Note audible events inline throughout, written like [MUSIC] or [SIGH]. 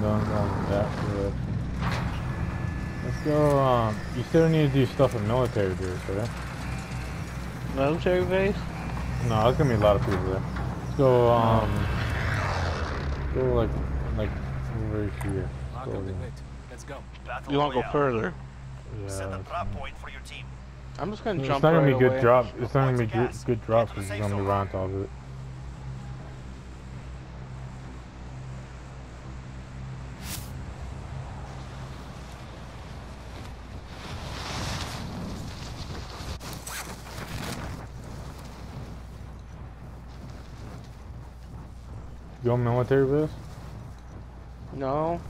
been doing on that good. Let's go, um, you still need to do stuff with military base, right? Military base? No, there's gonna be a lot of people there. Let's go, um, go like, like, over here. Lock Go up the there. Let's go. Battle You want to go Royale. further? Yeah. Set a it's drop point for your team. I'm just gonna it's jump not gonna right be good away. drop. It's not gonna be Points good, gas. good drop Get to the because it's safe gonna be zone. right on top of it. You on military base? No.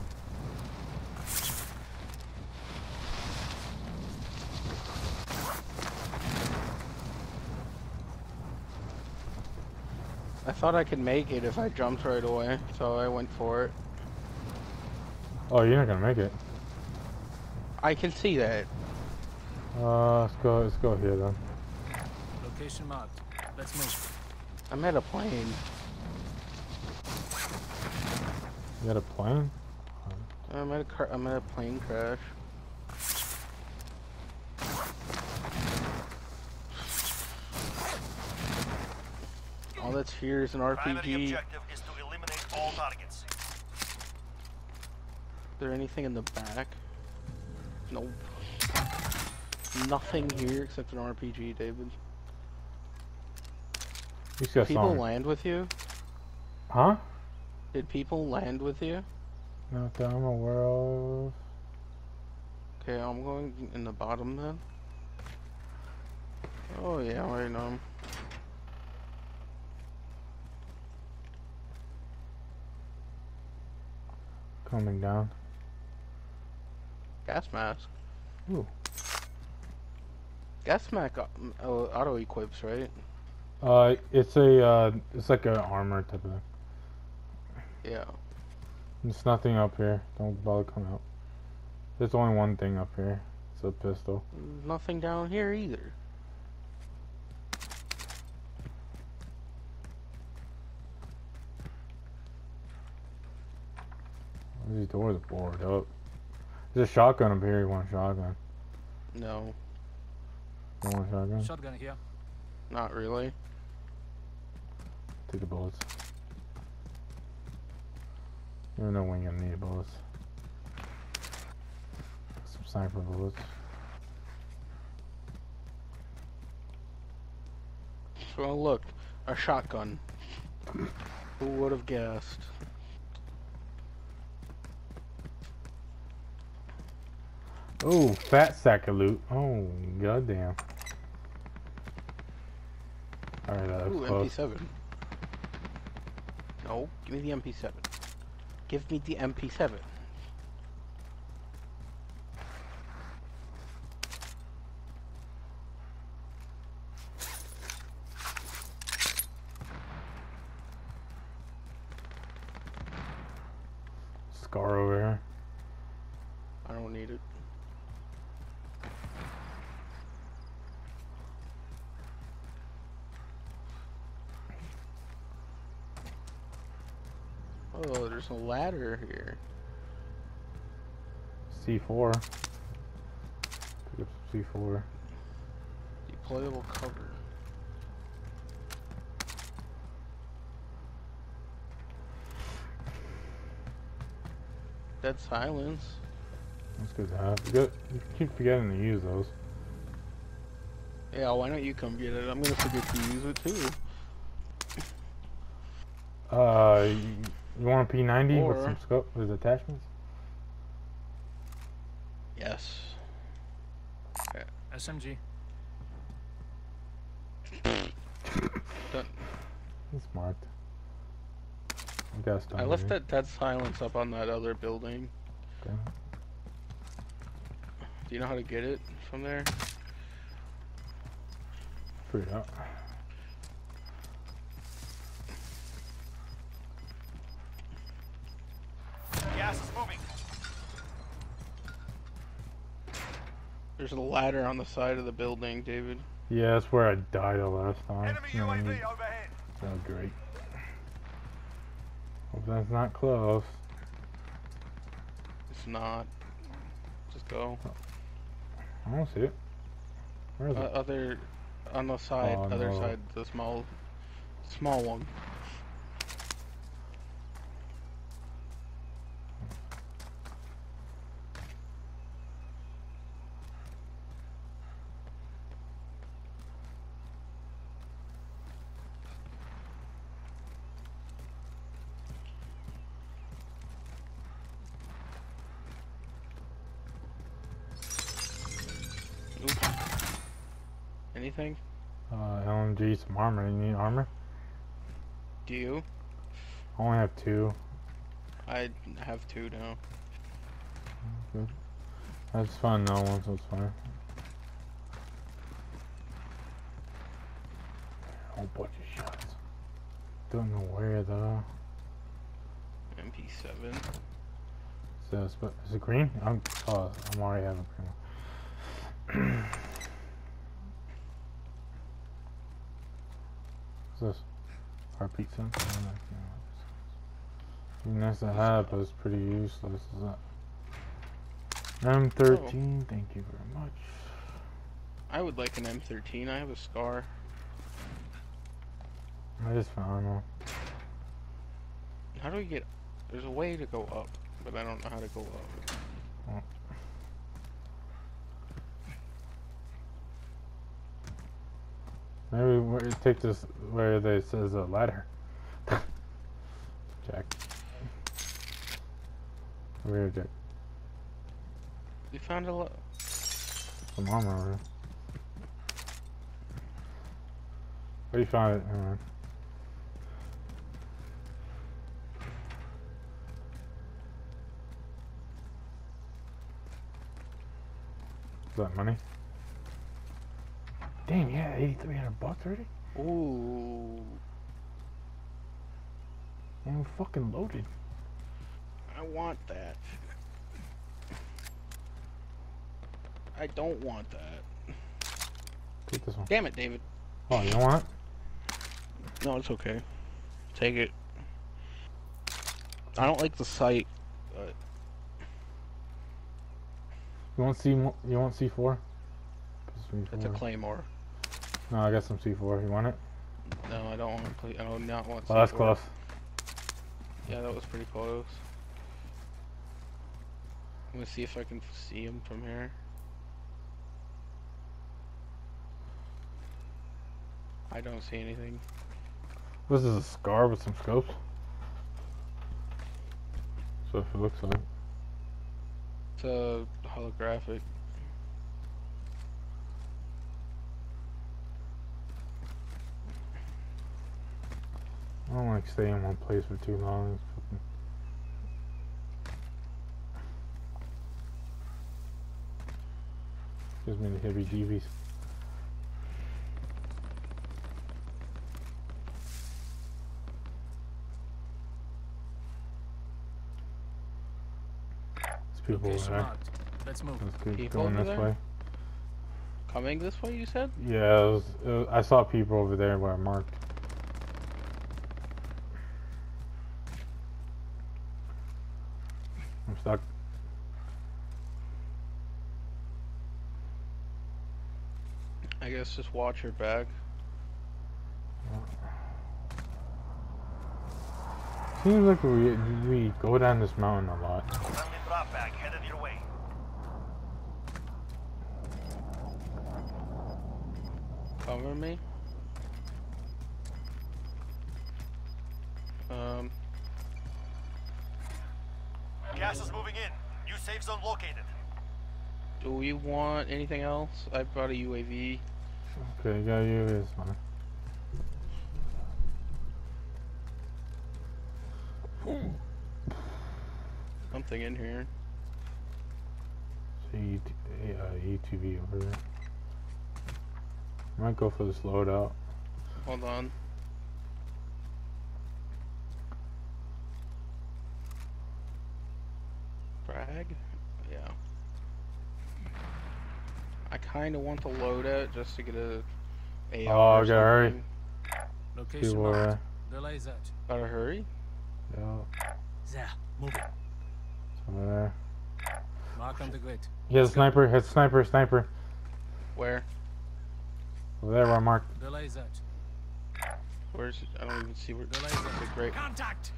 I thought I could make it if I jumped right away, so I went for it. Oh, you're not gonna make it. I can see that. Uh, let's go. Let's go here then. Location marked. Let's move. I'm at a plane. You got a plane? Um, I'm at a car. I'm at a plane crash. All that's here is an RPG. Is objective is to eliminate all targets. there anything in the back? Nope. Nothing here except an RPG, David. You got People some. land with you? Huh? Did people land with you? Not that I'm aware of. Okay, I'm going in the bottom then. Oh yeah, I know. Coming down. Gas mask. Ooh. Gas mask uh, auto equips, right? Uh, it's a, uh, it's like an armor type of thing. Yeah. There's nothing up here. Don't bother coming out. There's only one thing up here. It's a pistol. Nothing down here either. These doors are boarded up. There's a shotgun up here. You want a shotgun? No, You want a shotgun? Shotgun here. not really. Take the bullets. Know when you're gonna need bullets. Some sniper bullets. So look, a shotgun. [COUGHS] Who would have guessed? Oh, fat sack of loot. Oh, goddamn. Alright, that Ooh, was close. MP7. No, give me the MP7. Give me the MP7. Scar over here. I don't need it. Oh, there's a ladder here. C4. Pick up some C4. Deployable cover. Dead silence. That's good to have. You, got, you keep forgetting to use those. Yeah, why don't you come get it? I'm gonna forget to use it too. Uh, you, you want a P90 with some scope with attachments? Yes. SMG. Done. It's marked. I guess I left that dead silence up on that other building. Okay. Do you know how to get it from there? Figure it out. Gas is moving. There's a ladder on the side of the building, David. Yeah, that's where I died the last time. Enemy You know UAV mean? overhead. Oh, great. Hope that's not close. It's not. Just go. I don't see it. Where is Uh, it? other, on the side, Oh, other no. side, the small, small one. Anything? Uh, LMG, some armor. You need armor? Do you? I only have two. I have two now. Okay. That's fine now, once it's fine. A whole bunch of shots. Don't know where though. MP7. Is, this, but is it green? I'm, oh, I'm already having green. one. [CLEARS THROAT] this? Heartbeat sensor? My God. Be nice to have, but it's pretty useless. Is that? M13, thank you very much. I would like an M13. I have a scar. I just found one. How do we get? There's a way to go up, but I don't know how to go up. Maybe we take this where they says a ladder. [LAUGHS] Jack. Over here, Jack. We found a lot. Some armor over you found it? Never mind. Is that money? Damn, yeah, 8,300 bucks already? Ooh, we're fucking loaded. I want that. I don't want that. Take this one. Damn it, David. Oh, you don't want it? No, it's okay. Take it. I don't like the sight. You want C? You want C4? It's a C4. claymore. No, I got some C4. You want it? No, I don't want to play. I do not want. Oh, that's C4. that's close. Yeah, that was pretty close. I'm gonna see if I can see him from here. I don't see anything. This is a scar with some scopes. So if it looks like. It's a holographic. I don't like staying in one place for too long. It's. Gives me the heavy jeebies. There's people over there. Let's move. Let's keep People going this there? way. Coming this way, you said? Yeah, it was, it was- I saw people over there where I marked. Stuck. I guess just watch your back. Seems like we we go down this mountain a lot. Friendly drop bag headed your way. Cover me. Gas is moving in. New safe zone located. do we want anything else? I brought a UAV. Okay, got you this one. Something in here. So E uh, ETV over there. Might go for this loadout. Hold on. Brag? Yeah. I kind of want to load loadout just to get a AR. Oh, or I gotta hurry. Location People over marked. there. Delays out. Gotta hurry? Yeah, There. Moving. it's over there. Mark on the grid. He has a sniper. Has a sniper. Sniper. Where? Over there, where I marked. Delay that. Where's? I don't even see where. Delay That's that. a great. Contact!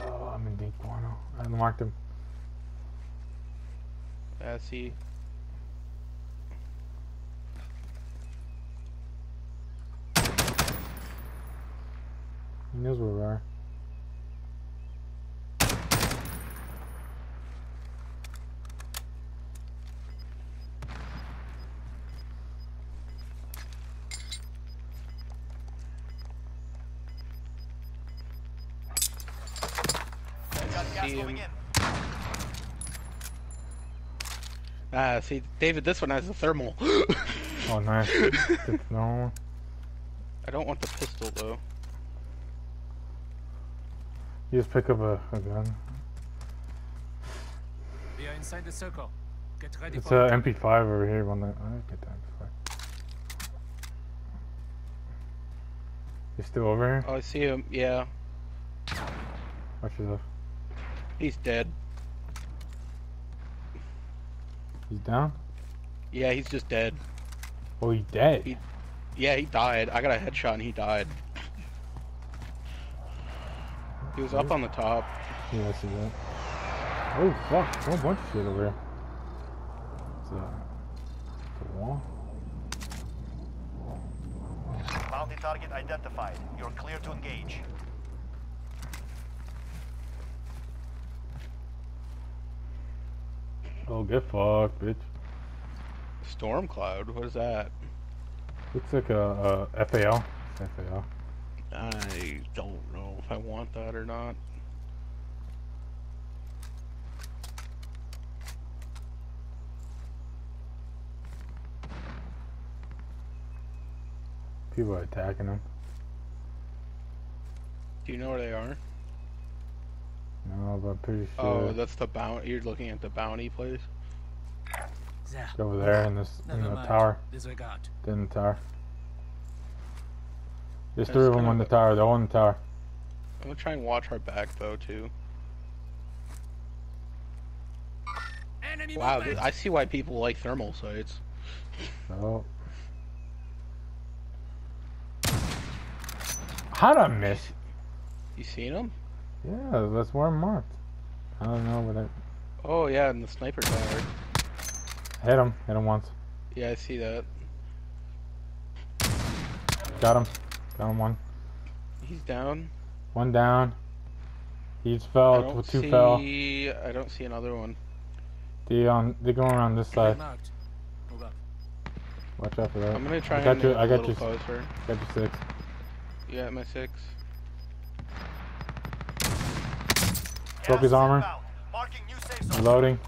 Oh, I'm in deep guano. I marked him. I see. He knows where we are. We've See moving him. in. Ah, see, David, this one has a thermal. [GASPS] Oh, nice. [LAUGHS] Know. I don't want the pistol though. You just pick up a, a gun. We are inside the circle. Get ready It's for a. MP5 over here. One that I get the MP5. You still over here? Oh, I see him. Yeah, Watch yourself. he's dead. He's down. Yeah, he's just dead. Oh, he's dead. He- Yeah, he died. I got a headshot and he died. He was up on the top. Yeah, I see that. Oh fuck! A whole bunch of shit over here. It's a, it's a wall. Bounty target identified. You're clear to engage. Oh, get fucked, bitch. Storm cloud. What is that? Looks like a, a FAL. It's FAL. I don't know if I want that or not. People are attacking him. Do you know where they are? No, but I'm pretty oh, sure Oh, that's the bounty. You're looking at the bounty place. There. it's over there in this in Never the mind. tower. Disregard. In the tower. There's That's three of them on the tower. They're all in the tower. I'm gonna try and watch our back though too. Enemy Wow, movement! I see why people like thermal sights. Oh. How'd I miss? You seen them? Yeah, that's where I'm marked. I don't know, but I Oh yeah, in the sniper tower. hit him. Hit him once. Yeah, I see that. Got him. Got him one. He's down. One down. He's I fell. don't Two see. fell. I don't see another one. They on. They going around this side. marked. Move up. Watch out for that. I'm gonna try I got and you. move I a got little you. closer. Got you six. Yeah, my six. Broke his armor. inbound. Marking new safe zone. Reloading.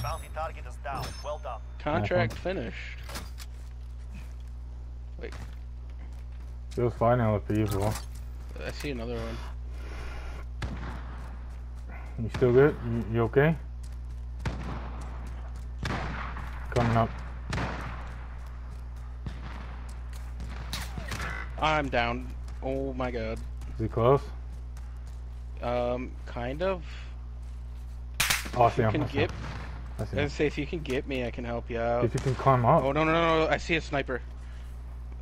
Bounty target is down. Well done. Contract finished. He was fighting other people. I see another one. You still good? You, you okay? Coming up. I'm down. Oh my god. Is he close? Um, kind of. Oh, I see him. Can I see get. I I see him. say if you can get me, I can help you out. If you can climb up. Oh no no no! no. I see a sniper.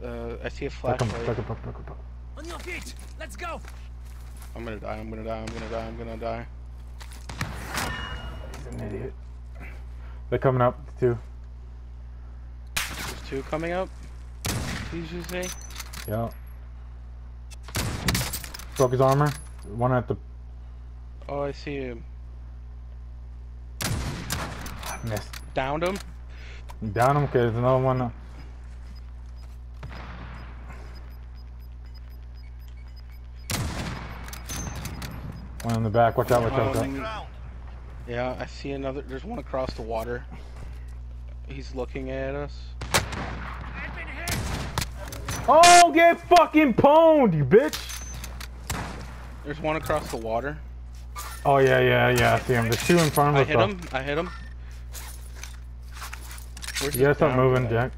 Uh, I see a Back flashlight. back up, back up, back up. On your feet! Let's go! I'm gonna die. I'm gonna die. I'm gonna die. I'm gonna die. He's an idiot. They're coming up too. There's two coming up. Did you say? Yeah. Broke his armor. One at the Oh, I see him. missed. Downed him. Down him. Okay, there's another one. One in the back. Watch out! Watch out! watch out. Yeah, I see another. There's one across the water. He's looking at us. I've been hit! Oh, get fucking pwned, you bitch! There's one across the water. Oh yeah, yeah, yeah. I see him. There's two in front I of us. I hit him. I hit him. Where's You gotta down moving? Jack.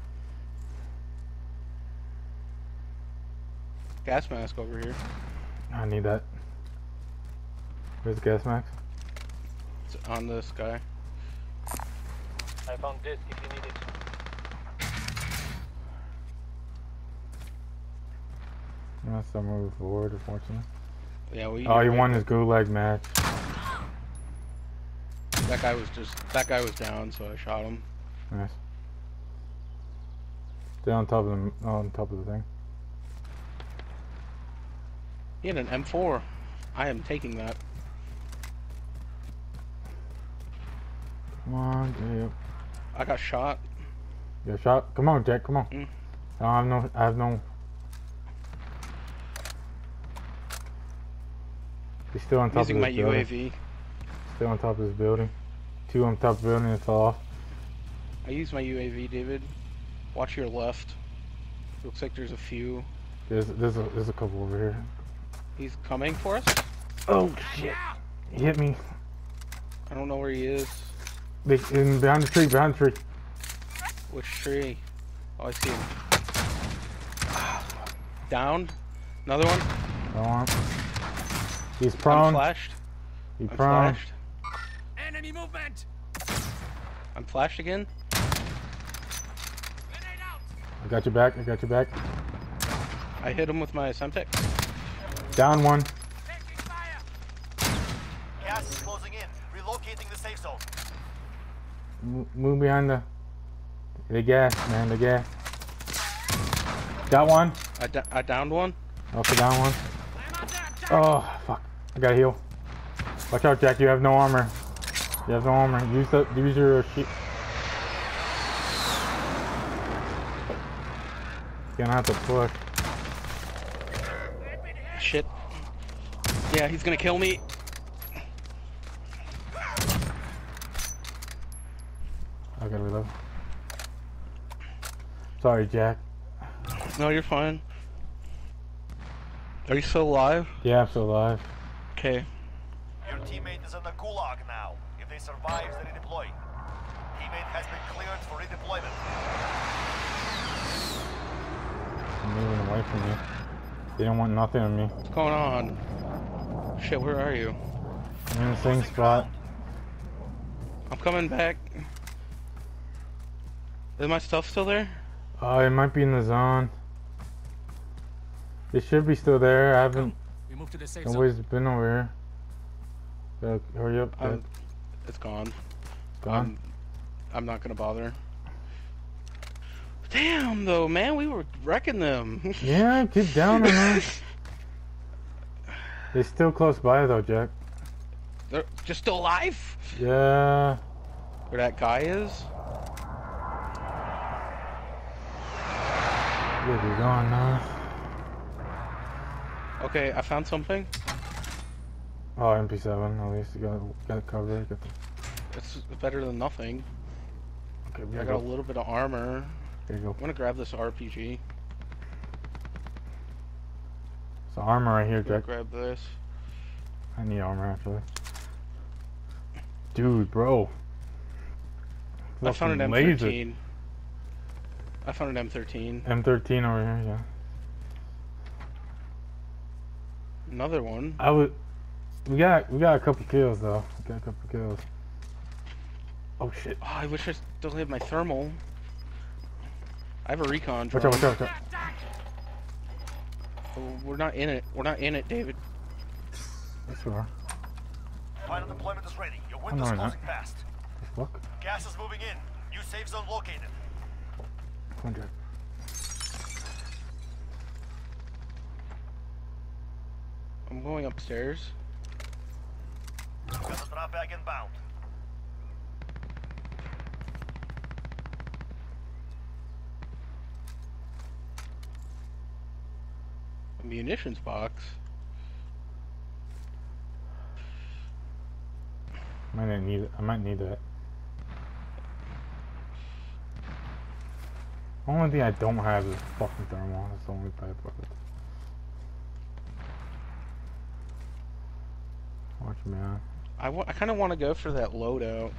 Gas mask over here. I need that. Where's the gas max? It's on this guy. I found this if you need it. Unless I move forward, unfortunately. Yeah, we. Oh, he won his gulag match. That guy was just. That guy was down, so I shot him. Nice. Stay on top of the on top of the thing. He had an M4. I am taking that. Come on, Jack. I got shot. Get a shot. Come on, Jack. Come on. Mm. I have no. I have no. He's still on top Using of my this building. UAV. Still on top of this building. Two on top of the building. It's off. I use my UAV, David. Watch your left. Looks like there's a few. There's there's a there's a couple over here. He's coming for us. Oh shit! He hit me. I don't know where he is. They, in behind the tree. Behind the tree. Which tree? Oh, I see him. Down. Another one. Go on. He's I'm prone. flashed. He's I'm prone. flashed. Enemy movement! I'm flashed again. Out! I got your back. I got your back. I hit him with my Semtex. Down one. Fire! Gas is closing in. Relocating the safe zone. Mo- Move behind the. The gas, man. The gas. Got one. I, d- I downed one. Also down one. I'm under attack! Oh fuck! I gotta heal. Watch out, Jack. You have no armor. You have no armor. Use the use your sheet. Gonna have to push. I've been hit! Shit. Yeah, he's gonna kill me. I gotta reload. Sorry, Jack. No, you're fine. Are you still alive? Yeah, I'm still alive. Okay. Your teammate is in the gulag now. If they survive, they redeploy. Teammate has been cleared for redeployment. I'm moving away from you. They don't want nothing on me. What's going on? Shit, where are you? I'm in the same spot. I'm coming back. Is my stuff still there? Oh, it might be in the zone. It should be still there. I haven't. We move to the safe zone. Been over here. Uh, hurry up. I'm, it's gone. It's gone. I'm, I'm not gonna bother. Damn, though, man, we were wrecking them. [LAUGHS] Yeah, get down on them. [LAUGHS] They're still close by though, Jack. They're just still alive? Yeah. Where that guy is? Yeah, they're gone now. Okay, I found something. Oh, MP7. At least you got got cover. Got the, It's better than nothing. okay, we I got a little bit of armor. There you go. I'm gonna grab this RPG. So armor right here, Jack. grab this. I need armor actually. Dude, bro. I found an M13. laser. I found an M13. M13 over here, yeah. Another one. I would. We got we got a couple kills though. We got a couple kills. Oh shit! Oh, I wish I still had my thermal. I have a recon Watch drone. out! Watch out! Watch out! Oh, We're not in it. We're not in it, David. That's where. Final deployment is ready. Your no, window's we're not. closing fast. The fuck? Gas is moving in. New safe zone located. Come on, Jack. I'm going upstairs. Got the drop bag inbound. A munitions box. Might need. I might need that. Only thing I don't have is fucking thermal. That's the only bad part. Watch me out. I, I kind of want to go for that loadout.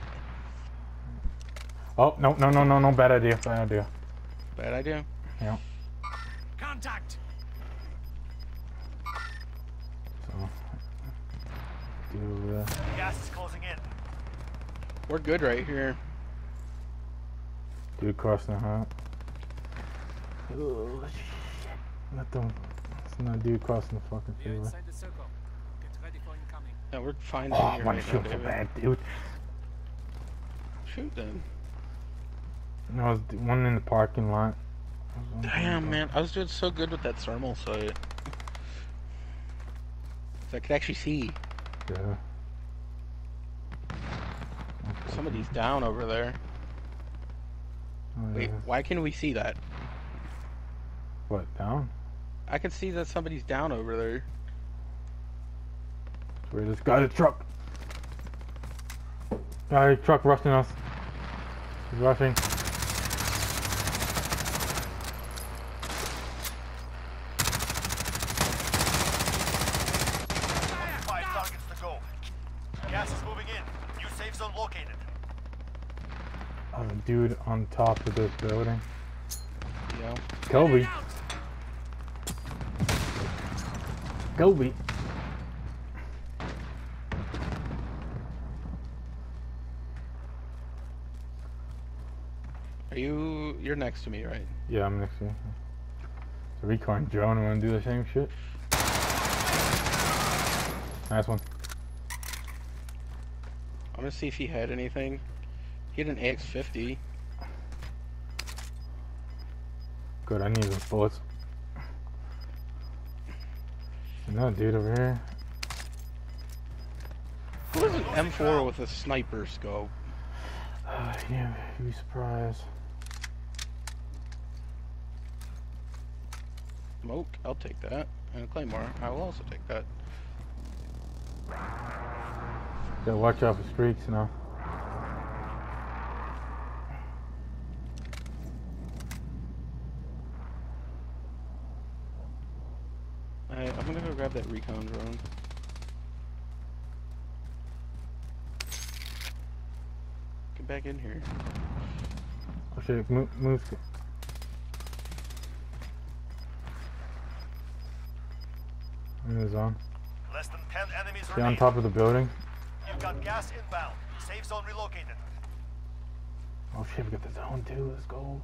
Oh no no no no no! Bad idea. Bad idea. Bad idea. Yeah. Contact! So. Do uh, Gas is closing in. We're good right here. Dude crossing the hut. Oh, shit. Not the. It's not dude crossing the fucking We're freeway. inside the circle. Get ready for incoming. Yeah, we're fine. Oh, here my right now, shield's so bad, dude. Shoot them. No, I was one in the parking lot. Damn, man. I was doing so good with that thermal sight. So I could actually see. Yeah. Somebody's down over there. Oh, Wait, why can we see that? What, down? I can see that somebody's down over there. Where this guy, the truck. Guy, truck rushing us. He's rushing. Five targets to go. Gas is moving in. New safe zone located. Oh, dude on top of the building. Yeah. Kobe. Out! Kobe. Are you? You're next to me, right? Yeah, I'm next to you. So recon drone, wanna do the same shit? Nice one. I'm gonna see if he had anything. He had an AX-50. Good, I need those bullets. Another dude over here. Who has an M4 with a sniper scope? Uh, yeah, you'd be surprised. Smoke, I'll take that. And a claymore, I will also take that. Gotta watch out for streaks now. Alright, I'm gonna go grab that recon drone. Get back in here. Oh shit, move, move. In the zone. Less than 10 enemies Stay on remain. top of the building. You've got gas inbound. Safe zone relocated. Oh shit, we got the zone too. Let's go.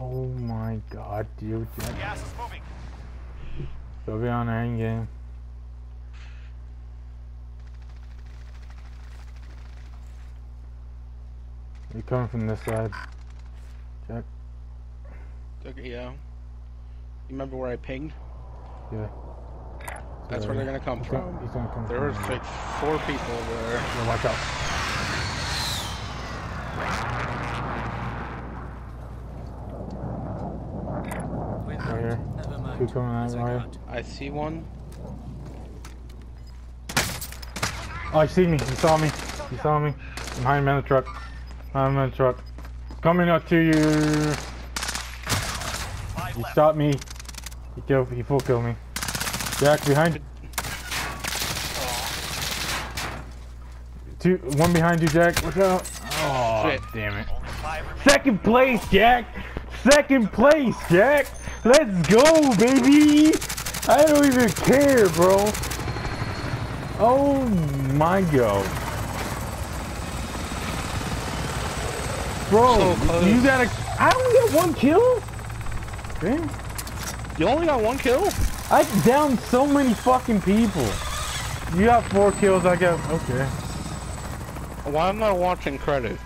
Oh my god, dude. That Gas is moving. They'll be on end game. You coming from this side? Check. Okay, yeah. Uh, you remember where I pinged? Yeah. That's where they're gonna come he's gonna, from. he's gonna come There was from. like four people over there. Yeah, watch out. Wait, Right here. Never mind. Two coming that way. Disregard. I see one. Oh, he see me. He saw me. He saw me. Behind him in the truck. Behind him in the truck. Coming up to you. He shot me. He killed. He full killed me. Jack behind. Two. One behind you, Jack. Look out. Oh, Shit. damn it. Only five remain. Second place, Jack. Second place, Jack. Let's go, baby. I don't even care, bro. Oh my god. Bro, So you gotta. I don't get one kill. Damn. You only got one kill? I downed so many fucking people. You got four kills. I got okay. Why am I watching credits?